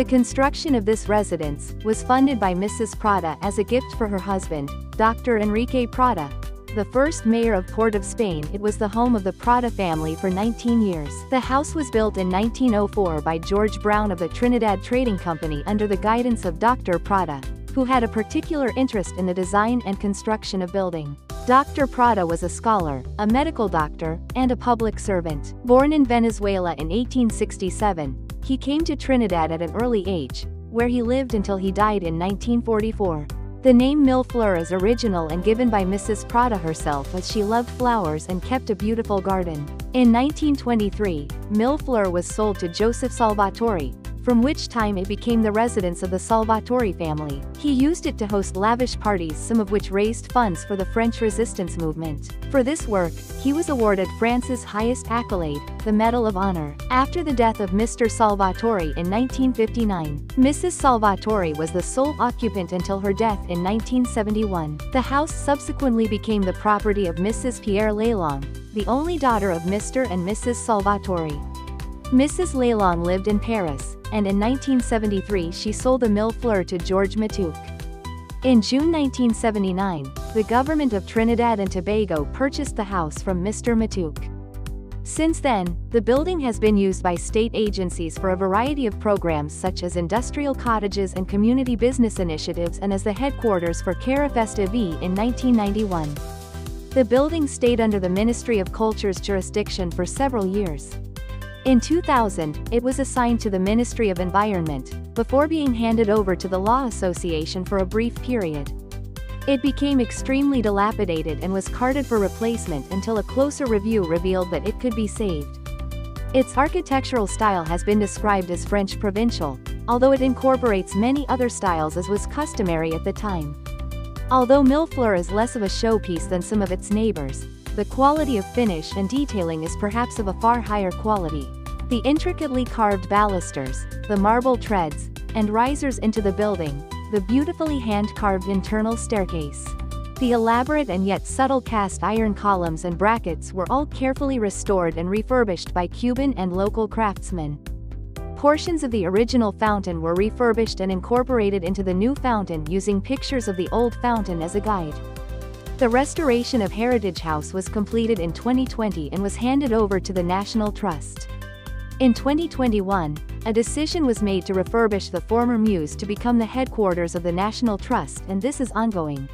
The construction of this residence was funded by Mrs. Prada as a gift for her husband, Dr. Enrique Prada. The first mayor of Port of Spain it was the home of the Prada family for 19 years. The house was built in 1904 by George Brown of the Trinidad Trading Company under the guidance of Dr. Prada, who had a particular interest in the design and construction of building. Dr. Prada was a scholar, a medical doctor, and a public servant. Born in Venezuela in 1867, he came to Trinidad at an early age, where he lived until he died in 1944. The name Mille Fleurs is original and given by Mrs. Prada herself as she loved flowers and kept a beautiful garden. In 1923, Mille Fleurs was sold to Joseph Salvatore, from which time it became the residence of the Salvatore family. He used it to host lavish parties some of which raised funds for the French resistance movement. For this work, he was awarded France's highest accolade, the Medal of Honor. After the death of Mr. Salvatore in 1959, Mrs. Salvatore was the sole occupant until her death in 1971. The house subsequently became the property of Mrs. Pierre Lalonde, the only daughter of Mr. and Mrs. Salvatore. Mrs. Lalonde lived in Paris, and in 1973 she sold the Mille Fleurs to George Matouk. In June 1979, the government of Trinidad and Tobago purchased the house from Mr. Matouk. Since then, the building has been used by state agencies for a variety of programs such as industrial cottages and community business initiatives and as the headquarters for Carifesta V in 1991. The building stayed under the Ministry of Culture's jurisdiction for several years. In 2000, it was assigned to the Ministry of Environment, before being handed over to the Law Association for a brief period. It became extremely dilapidated and was carted for replacement until a closer review revealed that it could be saved. Its architectural style has been described as French provincial, although it incorporates many other styles as was customary at the time. Although Mille Fleurs is less of a showpiece than some of its neighbors, the quality of finish and detailing is perhaps of a far higher quality. The intricately carved balusters, the marble treads, and risers into the building, the beautifully hand-carved internal staircase. The elaborate and yet subtle cast iron columns and brackets were all carefully restored and refurbished by Cuban and local craftsmen. Portions of the original fountain were refurbished and incorporated into the new fountain using pictures of the old fountain as a guide. The restoration of Heritage House was completed in 2020 and was handed over to the National Trust. In 2021, a decision was made to refurbish the former mews to become the headquarters of the National Trust and this is ongoing.